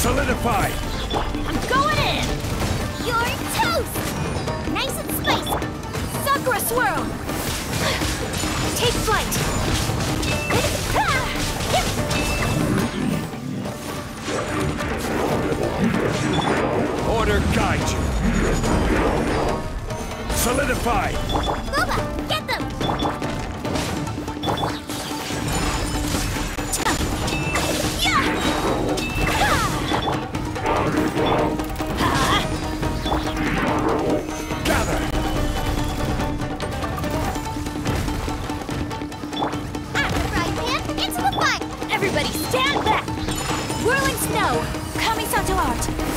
Solidified! I'm going in! You're toast! Nice and spicy! Sakura swirl! Take flight! Order guide you! Solidified! Guoba, stand back! Whirling snow, Kamisato art,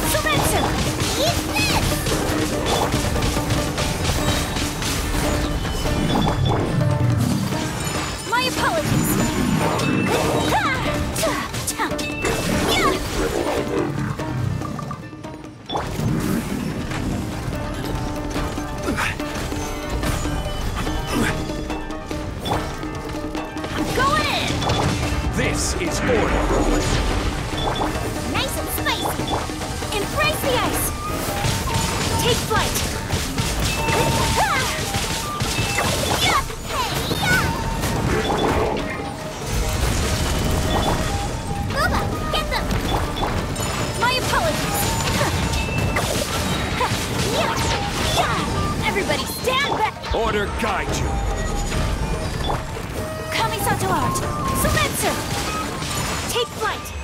This is order! Nice and spicy! Embrace the ice! Take flight! Guoba, get them! My apologies! Everybody stand back! Order guide you! Kamisato art! Take flight!